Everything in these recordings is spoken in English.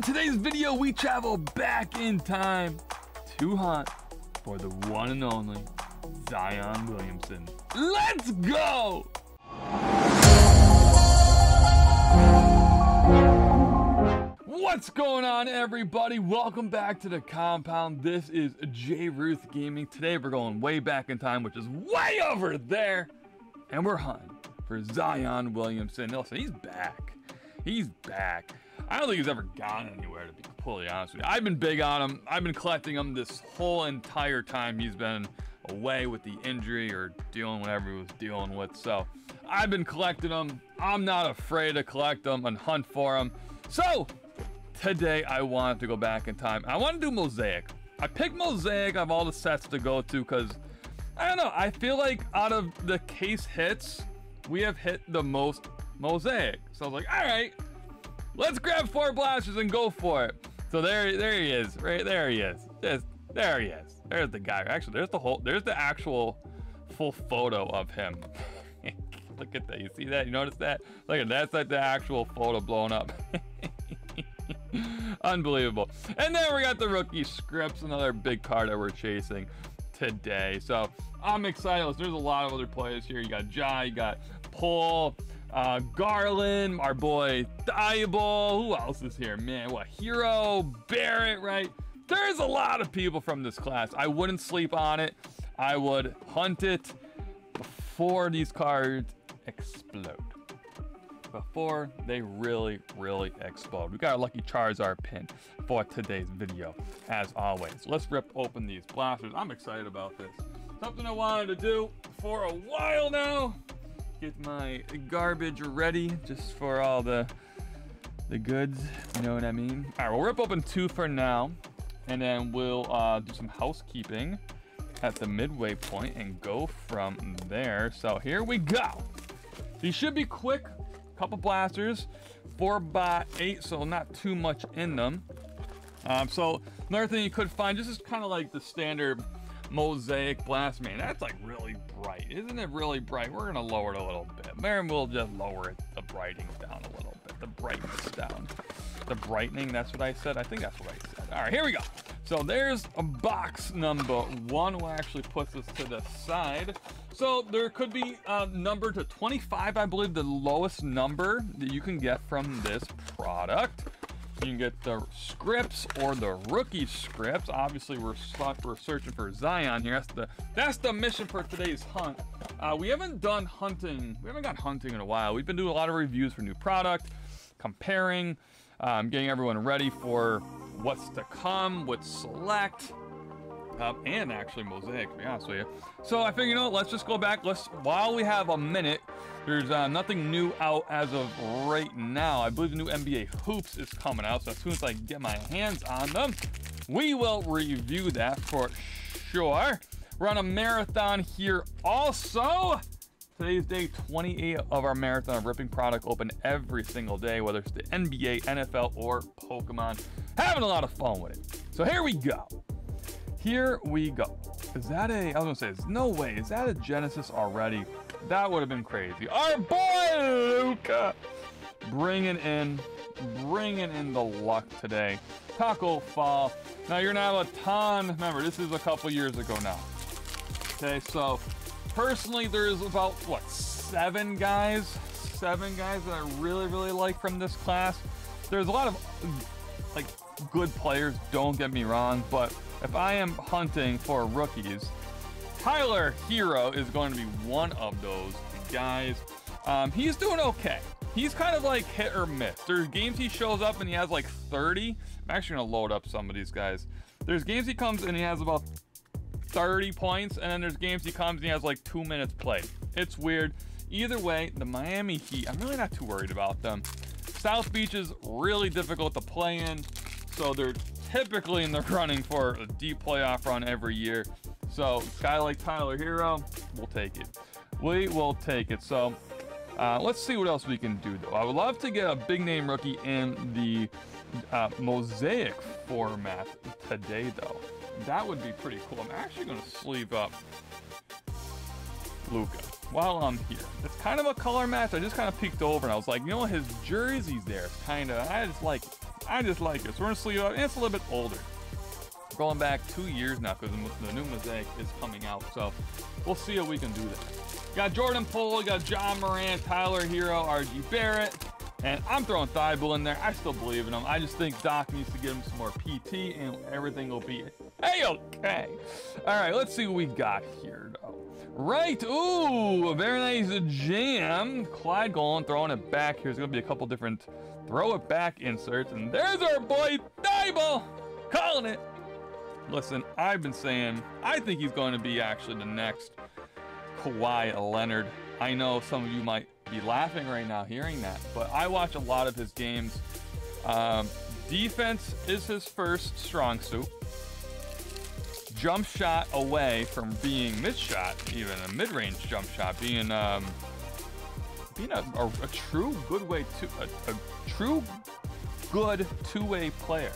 In today's video, we travel back in time to hunt for the one and only Zion Williamson. Let's go! What's going on, everybody? Welcome back to the compound. This is J Reuth Gaming. Today, we're going way back in time, which is way over there, and we're hunting for Zion Williamson. Listen, he's back. He's back. I don't think he's ever gone anywhere, to be completely honest with you. I've been big on him. I've been collecting him this whole entire time he's been away with the injury or dealing whatever he was dealing with. So I've been collecting them. I'm not afraid to collect them and hunt for them. So today I wanted to go back in time. I want to do Mosaic. I picked Mosaic of all the sets to go to because I don't know. I feel like out of the case hits, we have hit the most Mosaic. So I was like, all right, let's grab four blasters and go for it. So there, there he is. Right there he is. Just, there he is. There's the guy. Actually, there's the whole. There's the actual full photo of him. Look at that. You see that? You notice that? Look at that. That's like the actual photo blown up. Unbelievable. And then we got the rookie scripts, another big card that we're chasing today. So I'm excited. There's a lot of other players here. You got Ja, you got Poole, uh, Garland, our boy Thybulle. Who else is here? Man, what? Herro, Barrett, right? There's a lot of people from this class. I wouldn't sleep on it. I would hunt it before these cards explode. Before they really, really explode. We got a lucky Charizard pin for today's video, as always. Let's rip open these blasters. I'm excited about this. Something I wanted to do for a while now get my garbage ready just for all the the goods, you know what I mean? All right, we'll rip open two for now, and then we'll uh, do some housekeeping at the midway point and go from there. So here we go. These should be quick, couple blasters, four by eight, so not too much in them. Um, so another thing you could find, this is kind of like the standard mosaic blast man that's like really bright. Isn't it really bright? We're gonna lower it a little bit. Then we'll just lower it the brightening down a little bit the brightness down. The brightening that's what i said? I think that's what i said. All right here we go. So there's a box number one. We'll actually put this to the side. So there could be a number to 25 i believe the lowest number that you can get from this product you can get the scripts or the rookie scripts. Obviously, we're we're searching for Zion here. That's the that's the mission for today's hunt. Uh, we haven't done hunting. We haven't gone hunting in a while. We've been doing a lot of reviews for new product, comparing, um, getting everyone ready for what's to come with Select. Um, and actually Mosaic, to be honest with you. So I figured, you know, let's just go back. Let's while we have a minute, there's uh, nothing new out as of right now. I believe the new NBA Hoops is coming out, so as soon as I get my hands on them, we will review that for sure. We're on a marathon here also. Today's day 28 of our marathon of ripping product open every single day, whether it's the NBA, NFL, or Pokemon. Having a lot of fun with it. So here we go. Here we go. Is that a, I was gonna say, there's no way, is that a Genesis already? That would have been crazy. Our boy Luka, bringing in, bringing in the luck today. Tacko Fall. Now you're have a ton. Remember, this is a couple years ago now. Okay, so personally, there's about what seven guys, seven guys that I really, really like from this class. There's a lot of like good players. Don't get me wrong, but if I am hunting for rookies, Tyler Herro is going to be one of those guys. Um, he's doing okay. He's kind of like hit or miss. There's games he shows up and he has like 30. I'm actually going to load up some of these guys. There's games he comes and he has about 30 points, and then there's games he comes and he has like two minutes played. It's weird. Either way, the Miami Heat, I'm really not too worried about them. South Beach is really difficult to play in, so they're typically in the running for a deep playoff run every year. So, guy like Tyler Herro, we'll take it. We will take it. So, uh, let's see what else we can do, though. I would love to get a big name rookie in the uh, mosaic format today, though. That would be pretty cool. I'm actually going to sleeve up Luka while I'm here. It's kind of a color match. I just kind of peeked over and I was like, you know, his jersey's there. It's kind of, I just like, it. I just like it. So we're gonna sleeve up, and it's a little bit older. Going back two years now because the new mosaic is coming out. So we'll see if we can do that. Got Jordan Poole, got John Morant, Tyler Herro, RJ Barrett. And I'm throwing Thybulle in there. I still believe in him. I just think Doc needs to give him some more PT and everything will be hey okay. All right, let's see what we got here. Right, ooh, a very nice jam. Clyde Golan throwing it back. Here's gonna be a couple different throw it back inserts. And there's our boy Thybulle calling it. Listen, I've been saying I think he's going to be actually the next Kawhi Leonard. I know some of you might be laughing right now hearing that, but I watch a lot of his games. Um, defense is his first strong suit. Jump shot away from being mid shot, even a mid range jump shot, being um, being a, a, a true good way to a, a true good two way player.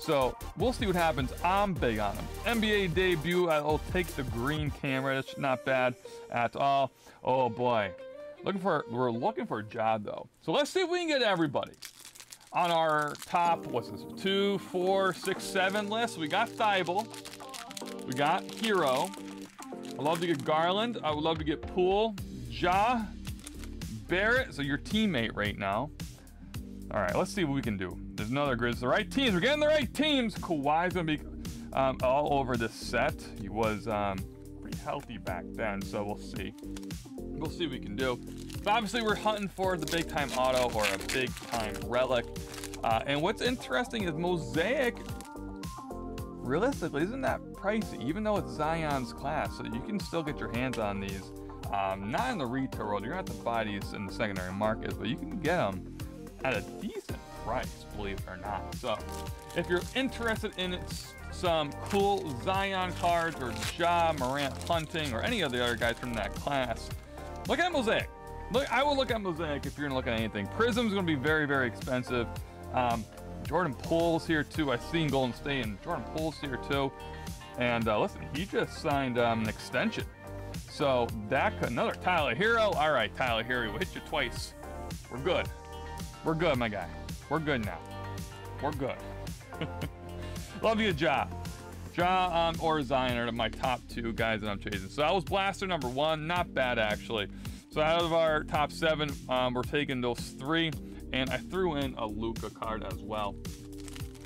So we'll see what happens. I'm big on him. NBA debut. I'll take the green camera. It's not bad at all. Oh boy, Looking for, we're looking for a job though. So let's see if we can get everybody on our top, what's this, two, four, six, seven list. We got Thybulle. We got Herro. i love to get Garland. I would love to get Poole, Ja, Barrett. So your teammate right now. All right, let's see what we can do. There's another grid. The right teams. We're getting the right teams. Kawhi's gonna be um, all over this set. He was um, pretty healthy back then, so we'll see. We'll see what we can do. But obviously, we're hunting for the big time auto or a big time relic. Uh, and what's interesting is Mosaic, realistically, isn't that pricey, even though it's Zion's class. So you can still get your hands on these. Um, not in the retail world, you're gonna have to buy these in the secondary market, but you can get them at a decent price, believe it or not. So if you're interested in some cool Zion cards or Ja Morant hunting or any of the other guys from that class, Look at Mosaic. Look, I will look at Mosaic if you're gonna look at anything. Prism's gonna be very, very expensive. Um, Jordan Poole's here too. I've seen Golden State and Jordan Poole's here too. And uh, listen, he just signed um, an extension. So that could, another Tyler Herro. All right, Tyler Herro, we hit you twice. We're good. We're good, my guy. We're good now. We're good. Love you, Ja. Ja um, or Zion are my top two guys that I'm chasing. So that was Blaster number one. Not bad, actually. So out of our top seven, um, we're taking those three. And I threw in a Luka card as well.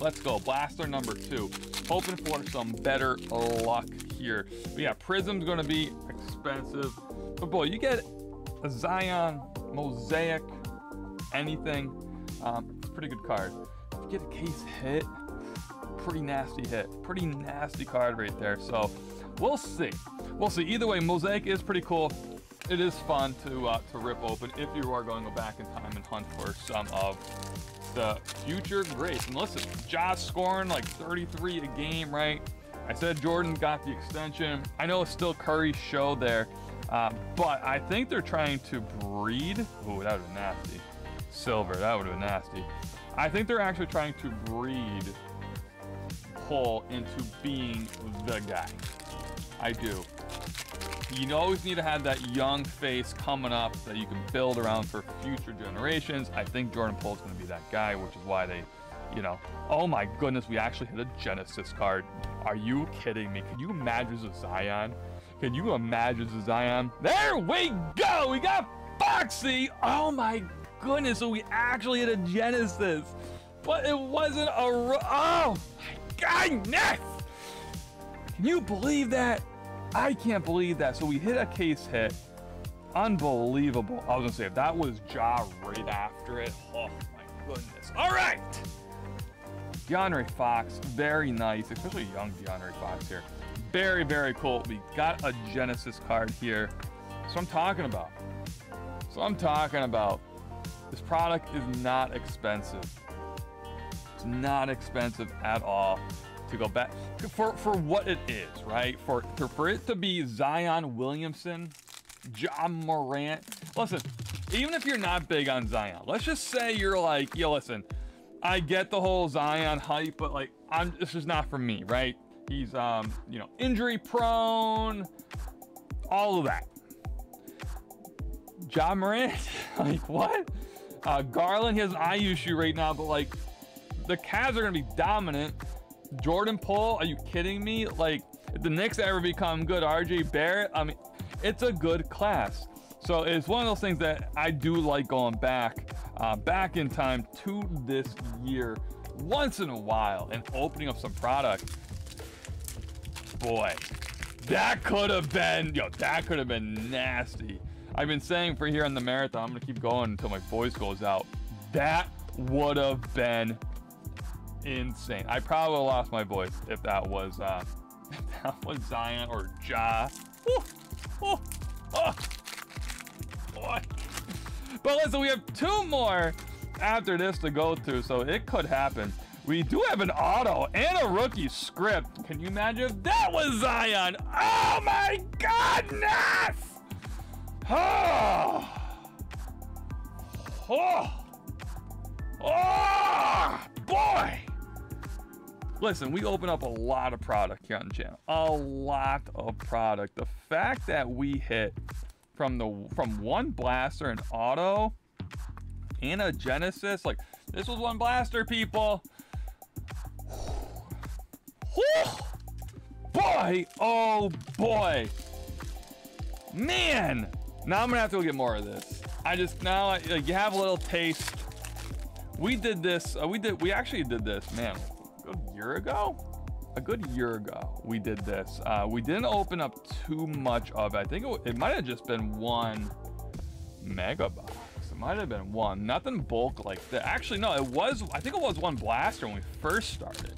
Let's go. Blaster number two. Hoping for some better luck here. But yeah, Prism's to be expensive. But boy, you get a Zion, Mosaic, anything. Um, it's a pretty good card. If you get a case hit, pretty nasty hit. Pretty nasty card right there. So we'll see. We'll see. Either way, Mosaic is pretty cool. It is fun to uh, to rip open if you are going to go back in time and hunt for some of the future greats. And listen, Josh scoring like 33 a game, right? I said Jordan got the extension. I know it's still Curry's show there, uh, but I think they're trying to breed. Ooh, that would been nasty. Silver, that would have been nasty. I think they're actually trying to breed Poole into being the guy. I do. You always need to have that young face coming up that you can build around for future generations. I think Jordan Poole is going to be that guy, which is why they, you know, oh my goodness, we actually hit a Genesis card. Are you kidding me? Can you imagine Zion? Can you imagine Zion? There we go! We got Foxy! Oh my goodness, so we actually hit a Genesis. But it wasn't a... Oh my goodness! Can you believe that? I can't believe that. So we hit a case hit. Unbelievable. I was gonna say, if that was Ja right after it, oh my goodness. All right. De'Aaron Fox, very nice, especially young De'Aaron Fox here. Very, very cool. We got a Genesis card here. So I'm talking about. So I'm talking about. This product is not expensive. It's not expensive at all to go back for for what it is, right? For for, it to be Zion Williamson, John Morant. Listen, even if you're not big on Zion, let's just say you're like, yo, listen, I get the whole Zion hype, but like, I'm this is not for me, right? He's um, you know, injury prone, all of that. John Morant, like what? Uh, Garland, has an IU shoe right now, but like the Cavs are gonna be dominant. Jordan Poole, are you kidding me? Like, if the Knicks ever become good, RJ Barrett, I mean, it's a good class. So it's one of those things that I do like going back, uh, back in time to this year, once in a while, and opening up some product. Boy, that could have been, yo, that could have been nasty. I've been saying for here on the marathon, I'm gonna keep going until my voice goes out. That would have been insane. I probably lost my voice if that was uh, if that was Zion or Ja. Ooh, ooh, oh, boy. But listen, we have two more after this to go through, so it could happen. We do have an auto and a rookie script. Can you imagine if that was Zion? Oh my goodness! Oh. Oh. Oh, boy. Listen, we open up a lot of product here on the channel. A lot of product. The fact that we hit from the from one blaster and auto and a Genesis, like this was one blaster, people. Boy, oh boy. Man, now I'm gonna have to go get more of this. I just now you have a little taste. We did this. Uh, we did. We actually did this, man, year ago. A good year ago, we did this. Uh, we didn't open up too much of it. I think it, it might have just been one mega box. It might have been one. Nothing bulk like that. Actually, no, it was. I think it was one blaster when we first started.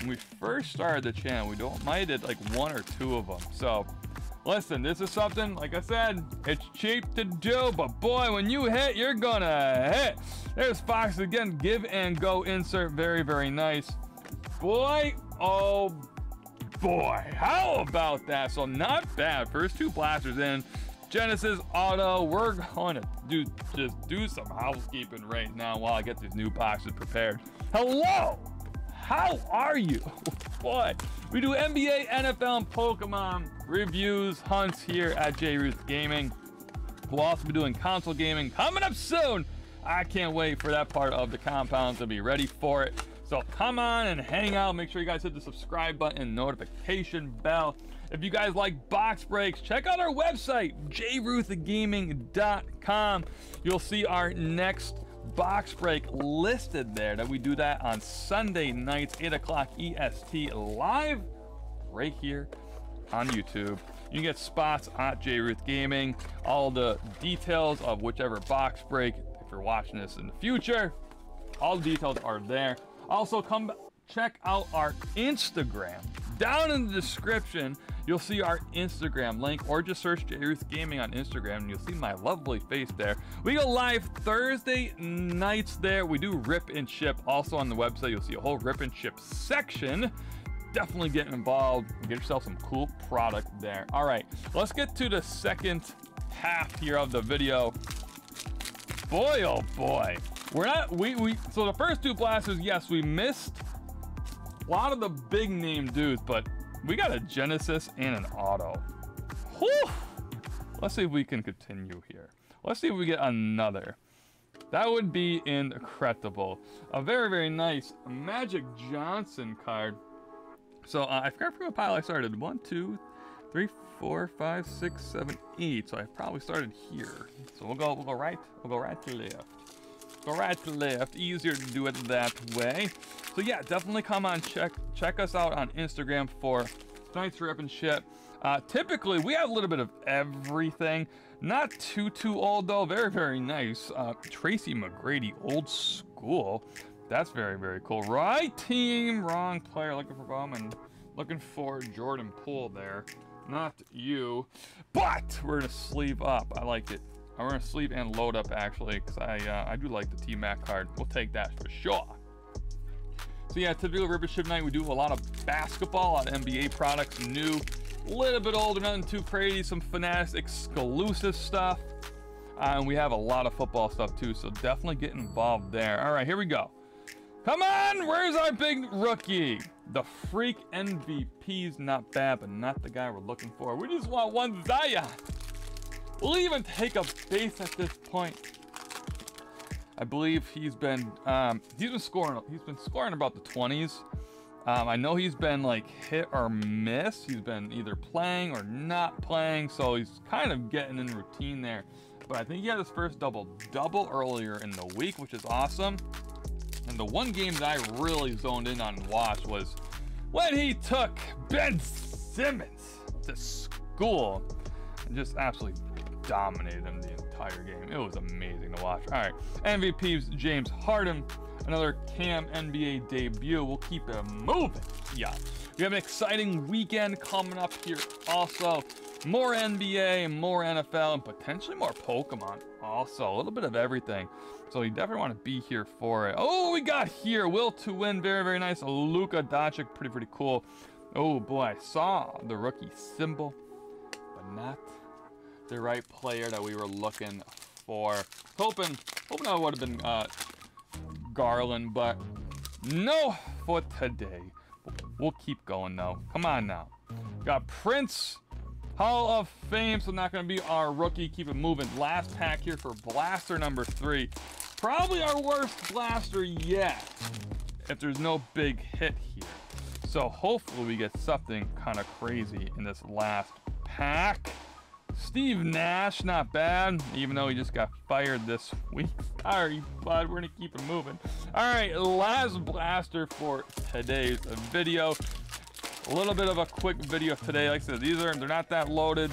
When we first started the channel, we don't might have did like one or two of them. So Listen, this is something, like I said, it's cheap to do, but boy, when you hit, you're gonna hit. There's Fox again, give and go insert, very, very nice. Boy, oh boy, how about that? So not bad, first two blasters in. Genesis Auto, we're to do just do some housekeeping right now while I get these new boxes prepared. Hello, how are you? Boy, we do NBA, NFL, and Pokemon reviews, hunts here at J Reuth Gaming. We'll also be doing console gaming coming up soon. I can't wait for that part of the compound to be ready for it. So come on and hang out. Make sure you guys hit the subscribe button, notification bell. If you guys like box breaks, check out our website, jreuthgaming.com. You'll see our next box break listed there that we do that on Sunday nights, 8 o'clock EST live right here on YouTube. You can get spots at J Reuth Gaming, all the details of whichever box break, if you're watching this in the future, all the details are there. Also, come check out our Instagram. Down in the description, you'll see our Instagram link, or just search J Reuth Gaming on Instagram, and you'll see my lovely face there. We go live Thursday nights there. We do rip and ship. Also on the website, you'll see a whole rip and ship section definitely get involved get yourself some cool product there all right let's get to the second half here of the video boy oh boy we're not we we so the first two blasters yes we missed a lot of the big name dudes but we got a genesis and an auto Whew. let's see if we can continue here let's see if we get another that would be incredible a very very nice magic johnson card so uh, I forgot from what pile I started. One, two, three, four, five, six, seven, eight. So I probably started here. So we'll go, we'll go right, we'll go right to left. Right to left. Easier to do it that way. So yeah, definitely come on, check check us out on Instagram for tonight's rip and ship. Uh, typically, we have a little bit of everything. Not too, too old, though. Very, very nice. Uh, Tracy McGrady, old school. That's very, very cool. Right team, wrong player. Looking for Bowman. Looking for Jordan Poole there. Not you. But we're going to sleeve up. I like it. Going to sleep and load up, actually, because I, uh, I do like the T-Mac card. We'll take that for sure. So yeah, typical Rip and Ship Night, we do a lot of basketball, a lot of NBA products, new, a little bit older, nothing too crazy, some Fanatics exclusive stuff. Uh, and we have a lot of football stuff too, so definitely get involved there. All right, here we go. Come on, where's our big rookie? The freak MVP's not bad, but not the guy we're looking for. We just want one Zion. We'll even take a base at this point. I believe he's been um, he's been scoring he's been scoring about the 20s. Um, I know he's been like hit or miss. He's been either playing or not playing, so he's kind of getting in routine there. But I think he had his first double double earlier in the week, which is awesome. And the one game that I really zoned in on and watched was when he took Ben Simmons to school and just absolutely dominated him the entire game. It was amazing to watch. All right, MVP's James Harden, another Cam NBA debut. We'll keep it moving. Yeah, we have an exciting weekend coming up here. Also, more NBA, more NFL, and potentially more Pokemon. Also, a little bit of everything. So you definitely want to be here for it. Oh, we got here. Will to win. Very, very nice. Luka Doncic. Pretty, pretty cool. Oh, boy. I saw the rookie symbol, but not the right player that we were looking for. Hoping, hoping I would have been uh, Garland, but no for today. We'll keep going, though. Come on now. Got Prince Hall of Fame, so not to be our rookie. Keep it moving. Last pack here for Blaster number three. Probably our worst Blaster yet, if there's no big hit here. So hopefully we get something kind of crazy in this last pack. Steve Nash, not bad, even though he just got fired this week. Sorry, bud, we're gonna keep it moving. All right, last blaster for today's video a little bit of a quick video today. Like I said, these are, they're not that loaded.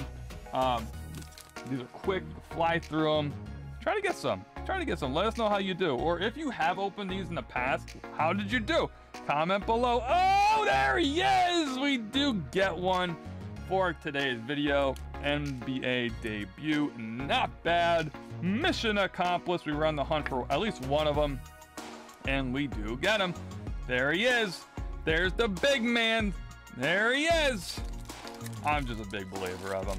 Um, these are quick, fly through them. Try to get some, try to get some. Let us know how you do. Or if you have opened these in the past, how did you do? Comment below. Oh, there he is. We do get one for today's video. NBA debut, not bad. Mission accomplished. We run the hunt for at least one of them. And we do get him. There he is. There's the big man. There he is. I'm just a big believer of him.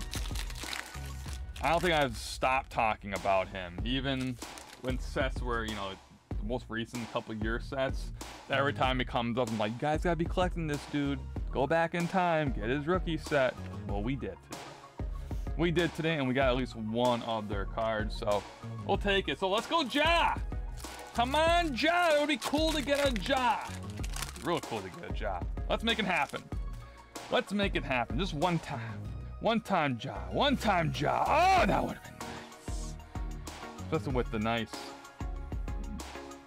I don't think I've stopped talking about him, even when sets were, you know, the most recent couple year sets. Every mm-hmm. time he comes up, I'm like, you guys gotta be collecting this dude. Go back in time, get his rookie set. Well, we did. We did today, and we got at least one of their cards, so we'll take it. So let's go, Ja! Come on, Ja! It would be cool to get a Ja. Real cool to get a Ja. Let's make it happen. Let's make it happen. Just one time. One time Ja. One time Ja. Oh, that would have been nice. Especially with the nice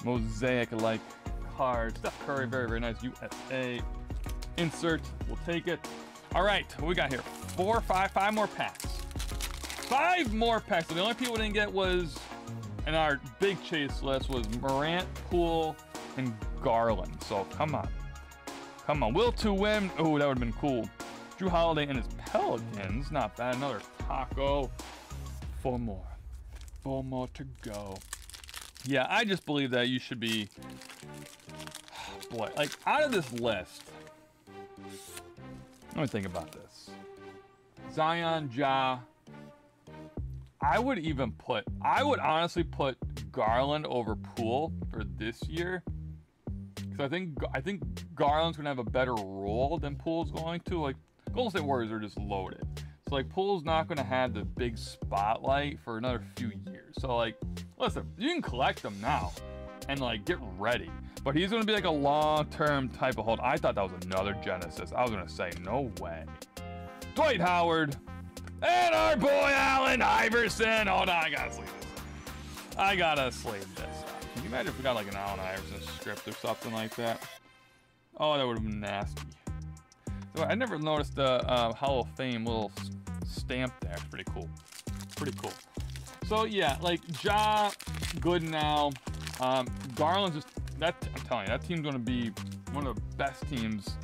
mosaic-like card. Steph Curry, very, very nice. USA. Insert. We'll take it. All right, what we got here? Four, five, five more packs. Five more packs. The only people we didn't get was, in our big chase list, was Morant, Poole, and Garland. So come on. Come on, will to win. Oh, that would have been cool. Jrue Holiday and his Pelicans. Not bad. Another taco. Four more. Four more to go. Yeah, I just believe that you should be... Boy, like, out of this list... Let me think about this. Zion, Ja... I would even put... I would honestly put Garland over Poole for this year because I think I think Garland's gonna have a better role than Poole's going to. Like Golden State Warriors are just loaded. So like Poole's not gonna have the big spotlight for another few years. So like, listen, you can collect them now and like get ready. But he's gonna be like a long-term type of hold. I thought that was another Genesis. I was gonna say no way. Dwight Howard and our boy Allen Iverson. Hold on, I gotta sleeve this. I gotta sleeve this. Can you imagine if we got like an Allen Iverson script or something like that? Oh, that would have been nasty. So I never noticed the uh, Hall of Fame little stamp there. It's pretty cool. Pretty cool. So yeah, like Ja, good now. Um, Garland's just that. I'm telling you, that team's gonna be one of the best teams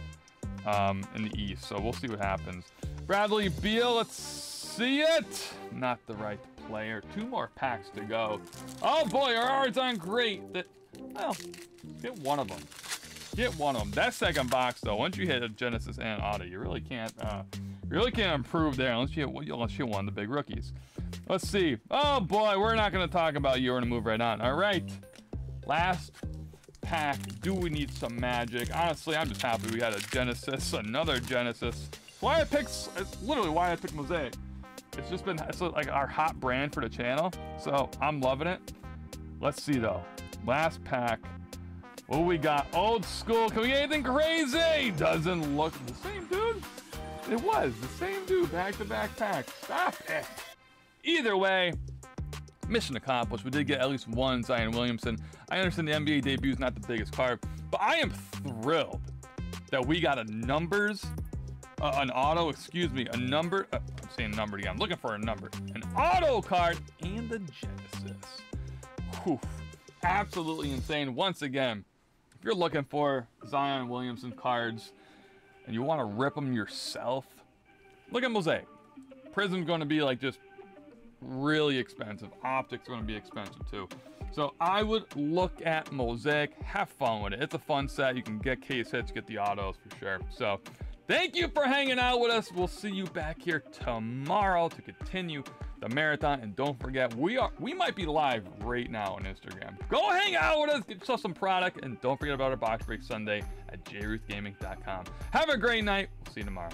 um, in the East. So we'll see what happens. Bradley Beal, let's see it. Not the right player. Two more packs to go. Oh boy, our odds aren't great. That well, get one of them. Get one of them. That second box though, once you hit a Genesis and Auto, you really can't uh, really can't improve there unless you hit, unless you one of the big rookies. Let's see. Oh boy, we're not gonna talk about you. We're gonna move right on. All right. Last pack. Do we need some magic? Honestly, I'm just happy we had a Genesis, another Genesis. Why I picked, it's literally why I picked Mosaic. It's just been it's like our hot brand for the channel. So I'm loving it. Let's see though. Last pack. What we got? Old school. Can we get anything crazy? Doesn't look the same, dude. It was the same dude. Back to back pack. Stop it. Either way, mission accomplished. We did get at least one Zion Williamson. I understand the NBA debut is not the biggest card, but I am thrilled that we got a numbers, uh, an auto, excuse me, a number. Uh, I'm saying number again. I'm looking for a number. An auto card and the Genesis. Whew. Absolutely insane. Once again, if you're looking for Zion Williamson cards and you want to rip them yourself, look at Mosaic. Prism's going to be like just really expensive. Optics are going to be expensive too. So I would look at Mosaic, have fun with it. It's a fun set. You can get case hits, get the autos for sure. So thank you for hanging out with us. We'll see you back here tomorrow to continue the marathon. And don't forget, we are we might be live right now on Instagram. Go hang out with us, get yourself some product, and don't forget about our box break Sunday at jreuthgaming.com. Have a great night. We'll see you tomorrow.